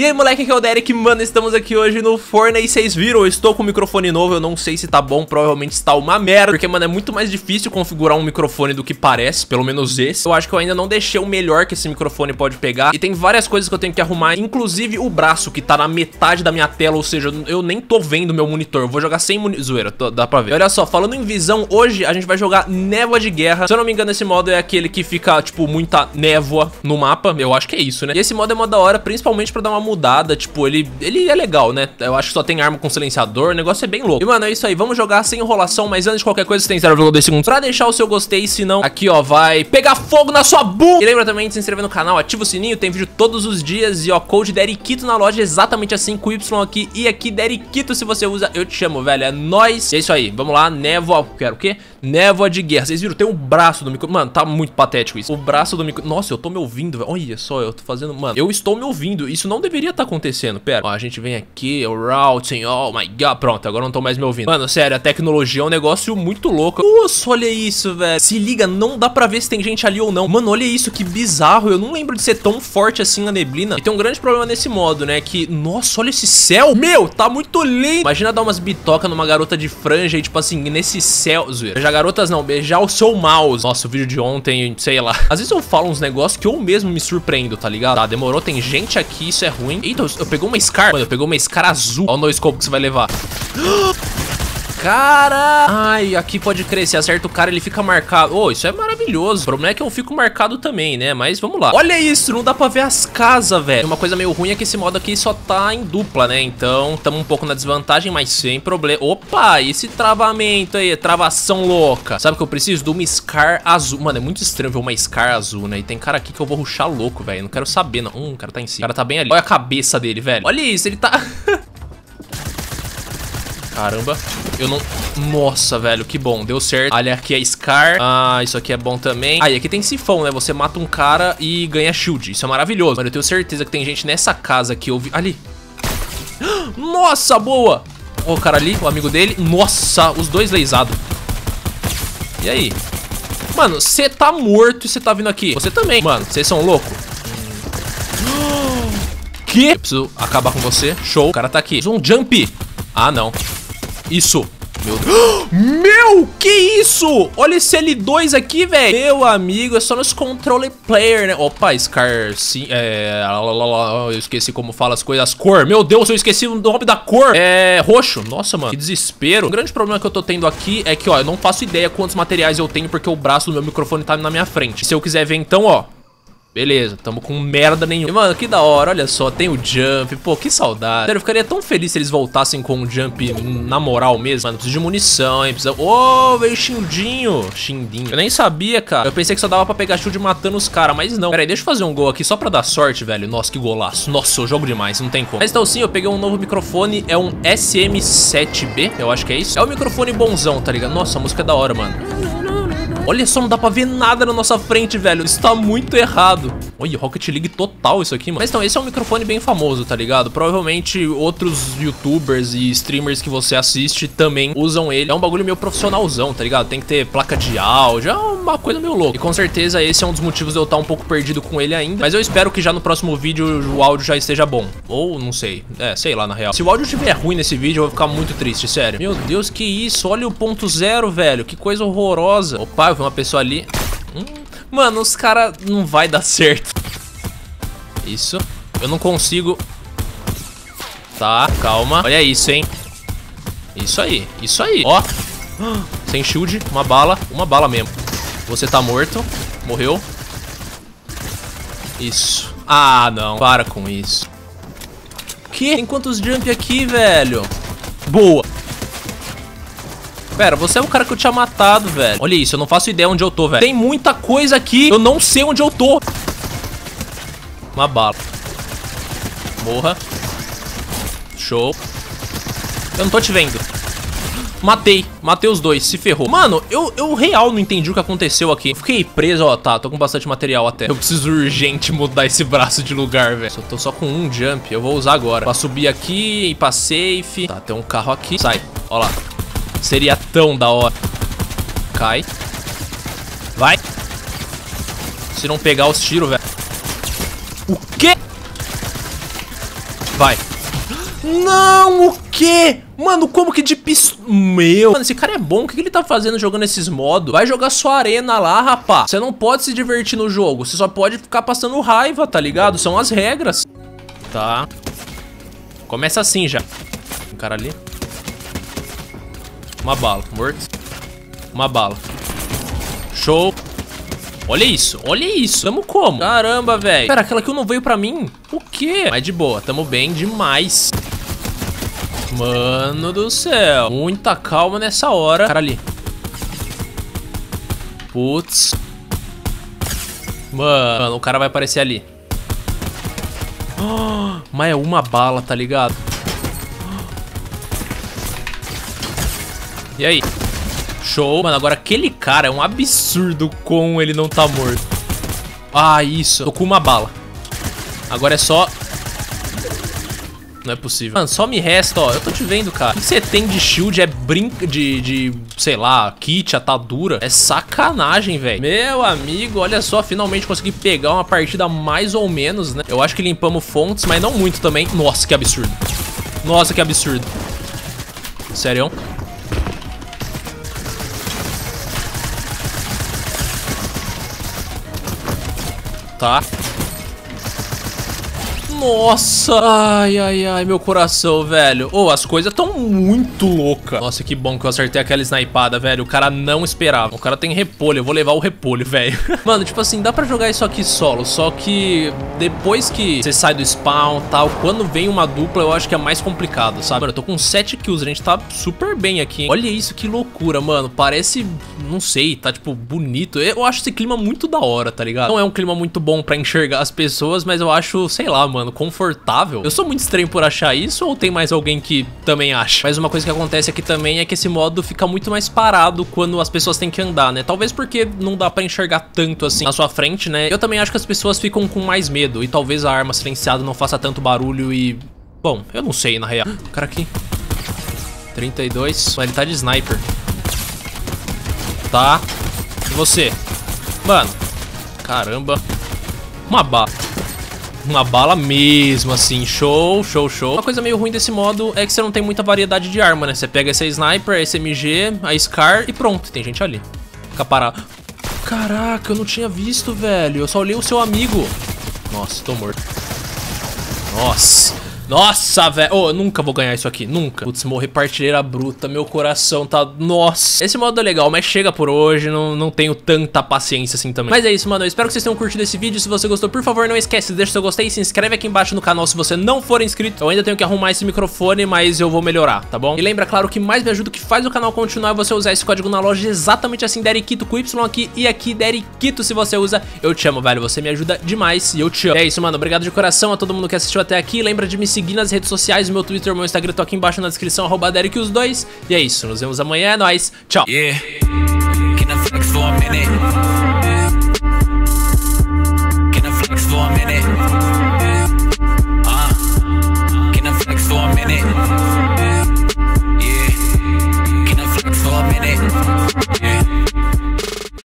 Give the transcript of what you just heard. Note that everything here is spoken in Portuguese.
E aí, moleque, aqui é o Derek, mano, estamos aqui hoje no Fortnite vocês viram, eu estou com o microfone novo, eu não sei se tá bom, provavelmente está uma merda, porque, mano, é muito mais difícil configurar um microfone do que parece, pelo menos esse. Eu acho que eu ainda não deixei o melhor que esse microfone pode pegar, e tem várias coisas que eu tenho que arrumar, inclusive o braço, que tá na metade da minha tela, ou seja, eu nem tô vendo meu monitor, eu vou jogar sem monitor, zoeira, tô, dá pra ver. E olha só, falando em visão, hoje a gente vai jogar Névoa de Guerra, se eu não me engano, esse modo é aquele que fica, tipo, muita névoa no mapa, eu acho que é isso, né? E esse modo é mó da hora, principalmente pra dar uma mudada, tipo, ele, ele é legal, né? Eu acho que só tem arma com silenciador, o negócio é bem louco. E, mano, é isso aí, vamos jogar sem enrolação, mas antes de qualquer coisa, você tem 0,2 segundos pra deixar o seu gostei, senão aqui, ó, vai pegar fogo na sua bunda. E lembra também de se inscrever no canal, ativa o sininho, tem vídeo todos os dias e, ó, code Derikito na loja, exatamente assim, com Y aqui e aqui, Derikito, se você usa, eu te chamo, velho, é nóis. E é isso aí, vamos lá, névoa, quero o quê? Névoa de guerra, vocês viram, tem um braço do micro, mano, tá muito patético isso. O braço do micro, nossa, eu tô me ouvindo, velho, olha só, eu tô fazendo, mano, eu estou me ouvindo, isso não deveria estar tá acontecendo, pera. Ó, a gente vem aqui, o routing, oh my god, pronto, agora não tô mais me ouvindo. Mano, sério, a tecnologia é um negócio muito louco. Nossa, olha isso, velho. Se liga, não dá pra ver se tem gente ali ou não. Mano, olha isso, que bizarro. Eu não lembro de ser tão forte assim na neblina. E tem um grande problema nesse modo, né, que, nossa, olha esse céu. Meu, tá muito lindo. Imagina dar umas bitoca numa garota de franja e, tipo assim, nesse céu, zoeira. Beijar garotas não, beijar o seu mouse. Nossa, o vídeo de ontem, sei lá. Às vezes eu falo uns negócios que eu mesmo me surpreendo, tá ligado? Tá, demorou, tem gente aqui, isso é ruim. Eita, eu, eu peguei uma Scar. Mano, eu peguei uma Scar azul. Olha o no que você vai levar. Cara! Ai, aqui pode crescer. Acerta o cara, ele fica marcado. Oh, isso é maravilhoso. O problema é que eu fico marcado também, né? Mas vamos lá. Olha isso, não dá pra ver as casas, velho. Uma coisa meio ruim é que esse modo aqui só tá em dupla, né? Então, tamo um pouco na desvantagem, mas sem problema. Opa, esse travamento aí, travação louca. Sabe o que eu preciso? De uma Scar azul. Mano, é muito estranho ver uma Scar azul, né? E tem cara aqui que eu vou ruxar louco, velho. Não quero saber, não. Hum, o cara tá em cima. O cara tá bem ali. Olha a cabeça dele, velho. Olha isso, ele tá... Caramba, eu não... Nossa, velho, que bom, deu certo. Olha, aqui é Scar, ah, isso aqui é bom também. Ah, e aqui tem sifão, né, você mata um cara e ganha shield. Isso é maravilhoso, mano, eu tenho certeza que tem gente nessa casa que eu. Ali. Nossa, boa! Ó, o cara ali, o amigo dele. Nossa, os dois leisados E aí? Mano, você tá morto e você tá vindo aqui. Você também, mano, vocês são loucos Que? Eu preciso acabar com você. Show, o cara tá aqui. Um jump. Ah, não isso. Meu Deus. Meu, que isso? Olha esse L2 aqui, velho. Meu amigo, é só nos controle player, né? Opa, Scar, sim, é... Eu esqueci como fala as coisas. Cor. Meu Deus, eu esqueci o nome da cor. É roxo. Nossa, mano, que desespero. O grande problema que eu tô tendo aqui é que, ó, eu não faço ideia quantos materiais eu tenho porque o braço do meu microfone tá na minha frente. Se eu quiser ver, então, ó, Beleza, tamo com merda nenhuma. E, mano, que da hora, olha só, tem o jump. Pô, que saudade. Sério, eu ficaria tão feliz se eles voltassem com o jump na moral mesmo. Mano, preciso de munição, hein? Precisa... Ô, oh, veio Xindinho. Xindinho. Eu nem sabia, cara. Eu pensei que só dava pra pegar shield matando os caras, mas não. Pera aí, deixa eu fazer um gol aqui só pra dar sorte, velho. Nossa, que golaço. Nossa, eu jogo demais, não tem como. Mas então sim, eu peguei um novo microfone. É um SM7B, eu acho que é isso. É o um microfone bonzão, tá ligado? Nossa, a música é da hora, mano. Olha só, não dá pra ver nada na nossa frente, velho. Isso tá muito errado. Olha, Rocket League total isso aqui, mano. Mas então, esse é um microfone bem famoso, tá ligado? Provavelmente outros youtubers e streamers que você assiste também usam ele. É um bagulho meio profissionalzão, tá ligado? Tem que ter placa de áudio, é uma coisa meio louca. E com certeza esse é um dos motivos de eu estar um pouco perdido com ele ainda. Mas eu espero que já no próximo vídeo o áudio já esteja bom. Ou, não sei. É, sei lá, na real. Se o áudio estiver ruim nesse vídeo, eu vou ficar muito triste, sério. Meu Deus, que isso? Olha o ponto zero, velho. Que coisa horrorosa. Opa, eu vi uma pessoa ali. Hum, mano, os caras não vai dar certo. Isso. Eu não consigo. Tá, calma. Olha isso, hein. Isso aí, isso aí. Ó. Sem shield, uma bala, uma bala mesmo. Você tá morto. Morreu. Isso. Ah, não. Para com isso. Que? Tem quantos jump aqui, velho? Boa. Pera, você é o cara que eu tinha matado, velho. Olha isso, eu não faço ideia onde eu tô, velho. Tem muita coisa aqui. Eu não sei onde eu tô. Uma bala. Morra. Show. Eu não tô te vendo. Matei, matei os dois, se ferrou Mano, eu, eu real não entendi o que aconteceu aqui Fiquei preso, ó, tá, tô com bastante material até Eu preciso urgente mudar esse braço de lugar, velho Eu tô só com um jump, eu vou usar agora Pra subir aqui e pra safe Tá, tem um carro aqui Sai, ó lá Seria tão da hora. Cai. Vai. Se não pegar os tiros, velho. O quê? Vai. Não, o quê? Mano, como que de pistola... Meu... Mano, esse cara é bom. O que ele tá fazendo jogando esses modos? Vai jogar sua arena lá, rapá. Você não pode se divertir no jogo. Você só pode ficar passando raiva, tá ligado? São as regras. Tá. Começa assim já. Um cara ali. Uma bala. Morto. Uma bala. Show. Olha isso, olha isso. Tamo como? Caramba, velho. Pera, aquela que não veio pra mim? O quê? Mas de boa, tamo bem demais. Mano do céu. Muita calma nessa hora. Cara ali. Putz. Mano, o cara vai aparecer ali. Oh, mas é uma bala, tá ligado? E aí? Show. Mano, agora aquele cara é um absurdo com ele não tá morto. Ah, isso. Tô com uma bala. Agora é só não é possível. Mano, só me resta, ó. Eu tô te vendo, cara. O que você tem de shield é brinca de, de, sei lá, kit, atadura. É sacanagem, velho. Meu amigo, olha só. Finalmente consegui pegar uma partida mais ou menos, né? Eu acho que limpamos fontes, mas não muito também. Nossa, que absurdo. Nossa, que absurdo. Sério? Tá. Nossa! Ai, ai, ai, meu coração, velho. Ô, oh, as coisas tão muito loucas. Nossa, que bom que eu acertei aquela snipada, velho. O cara não esperava. O cara tem repolho. Eu vou levar o repolho, velho. Mano, tipo assim, dá pra jogar isso aqui solo. Só que depois que você sai do spawn tal, quando vem uma dupla, eu acho que é mais complicado, sabe? Mano, eu tô com 7 kills. A gente tá super bem aqui, hein? Olha isso, que loucura, mano. Parece, não sei, tá, tipo, bonito. Eu acho esse clima muito da hora, tá ligado? Não é um clima muito bom pra enxergar as pessoas, mas eu acho, sei lá, mano mano, confortável. Eu sou muito estranho por achar isso ou tem mais alguém que também acha? Mas uma coisa que acontece aqui também é que esse modo fica muito mais parado quando as pessoas têm que andar, né? Talvez porque não dá pra enxergar tanto assim na sua frente, né? Eu também acho que as pessoas ficam com mais medo e talvez a arma silenciada não faça tanto barulho e... Bom, eu não sei na real. O cara aqui. 32. Ele tá de sniper. Tá. E você? Mano. Caramba. Uma bala uma bala mesmo, assim. Show, show, show. Uma coisa meio ruim desse modo é que você não tem muita variedade de arma, né? Você pega essa Sniper, SMG, a Scar e pronto. Tem gente ali. Fica parado. Caraca, eu não tinha visto, velho. Eu só olhei o seu amigo. Nossa, tô morto. Nossa. Nossa, velho. Oh, eu nunca vou ganhar isso aqui. Nunca. Putz, morrer partilheira bruta. Meu coração tá... Nossa. Esse modo é legal, mas chega por hoje. Não, não tenho tanta paciência assim também. Mas é isso, mano. Eu espero que vocês tenham curtido esse vídeo. Se você gostou, por favor, não esquece de deixar seu gostei. Se inscreve aqui embaixo no canal se você não for inscrito. Eu ainda tenho que arrumar esse microfone, mas eu vou melhorar, tá bom? E lembra, claro, que mais me ajuda, que faz o canal continuar é você usar esse código na loja exatamente assim, Derikito com Y aqui e aqui, Derikito, se você usa. Eu te amo, velho. Você me ajuda demais e eu te amo. É isso, mano. Obrigado de coração a todo mundo que assistiu até aqui. Lembra de me seguir nas redes sociais sociais, meu Twitter, meu Instagram, tô aqui embaixo na descrição, arroba Derek os dois. E é isso, nos vemos amanhã, é nóis, tchau. Yeah.